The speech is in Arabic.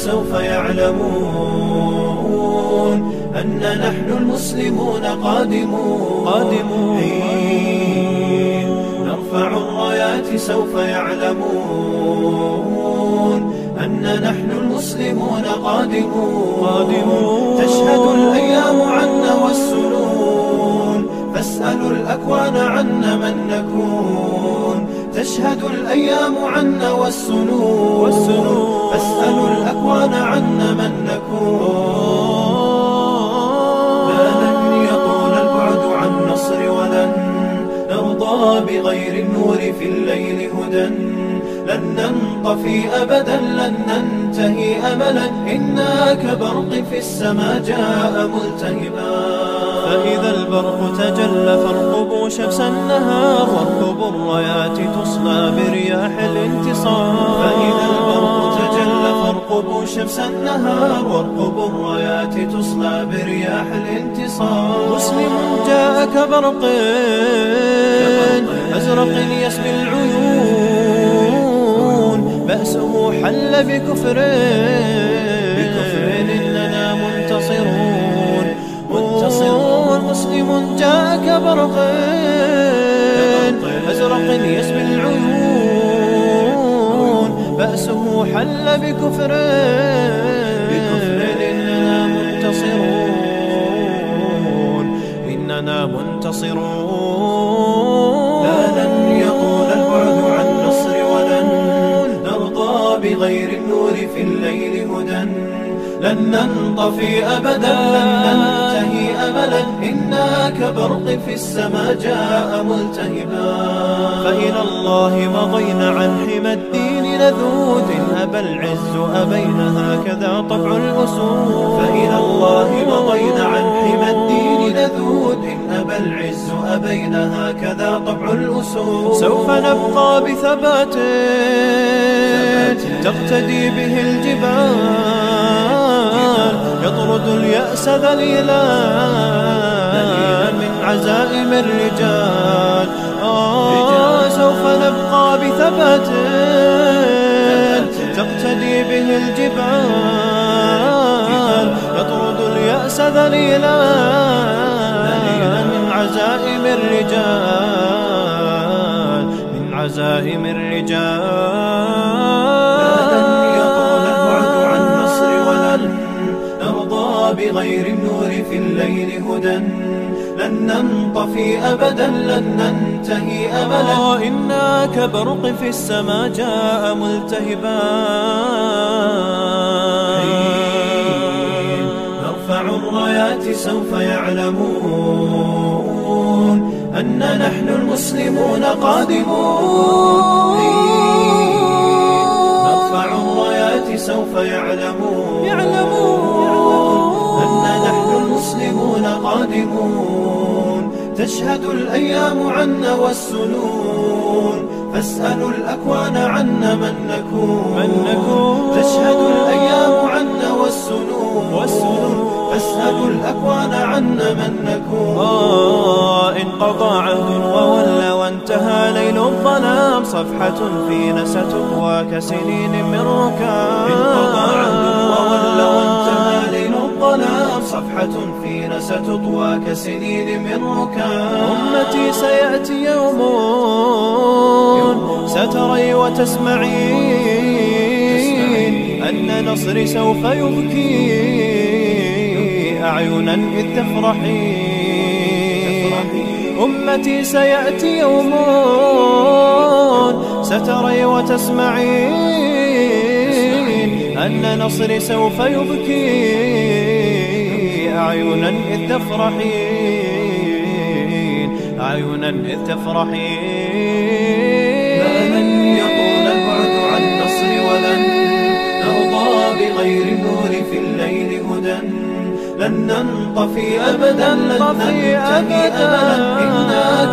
سوف يعلمون أن نحن المسلمون قادمون, قادمون. إيه، نرفع الرايات سوف يعلمون أن نحن المسلمون قادمون, قادمون. تشهد الأيام عنا والسنون. فاسألوا الأكوان عنا من نكون. تشهد الأيام عنا والسنون, والسنون. فاسألوا الأكوان عنا من نكون. ما لن يطول البعد عن نصر ولن نرضى بغير النور في الليل هدى. لن ننطفي أبدا لن ننتهي أملا. إنا كبرق في السماء جاء ملتهبا. فإذا البرق تجلى فارقبوا شمس النهار واركبوا الرايات تصلى برياح الانتصار. فإذا البرق فارقبوا شمس النهار وارقبوا الرايات تصلى برياح الانتصار. مسلم جاء كبرق أزرق يسبي العيون. بأسه حل بكفر بكفر. إننا منتصرون. منتصرون. مسلم جاء كبرق أزرق يسبي العيون. بأسه حل بكفر. بكفر إننا منتصرون. إننا منتصرون. لا لن يطول البعد عن نصر ولن نرضى بغير النور في الليل هدى. لن ننطفي أبدا لن ننتهي أملا إنا كبرق في السماء جاء ملتهبا. فإلى الله مضينا عن حمى الدين. لذوذ أبى العز أبين هكذا طبع الأسود فإلى الله مضينا عن حمى الدين لذود إن أبى العز أبين هكذا طبع الأسود سوف نبقى بثبات تقتدي به الجبال. يطرد اليأس ذليلا من عزائم الرجال. آه سوف نبقى بثبات الجبال يطرد اليأس ذليلا من عزائم الرجال من عزائم لن يطول البعد عن نصر الرجال ولن نرضى بغير النور في الليل هدى. لن ننطفي أبدا لن ننتهي أملا آه إنا كبرق في السماء جاء ملتهبا. نرفع الرايات سوف يعلمون أن نحن المسلمون قادمون. نرفع الرايات سوف يعلمون تشهد الأيام عنا والسنون فاسألوا الأكوان عنا من نكون من نكون. تشهد الأيام عنا والسنون والسنون. فاسألوا الأكوان عنا من نكون آه إن قضى عهد وولى وانتهى ليل الظلام صفحة فينا ستطوى كسنين من ركام انقضى عهد وولى وانتهى الظلام صفحة فينا ستطوى كسنين من ركام أمتي سيأتي يوم ستري وتسمعين أن نصري سوف يبكي أعينا إذ تفرحين أمتي سيأتي يوم ستري وتسمعين أن نصري سوف يبكي أعينا إذ تفرحين. أعينا إذ تفرحين. لن يطول البعد عن نصر ولن نرضى بغير النور في الليل هدى. لن ننطفي أبدا لن ننتهي أبداً. إنا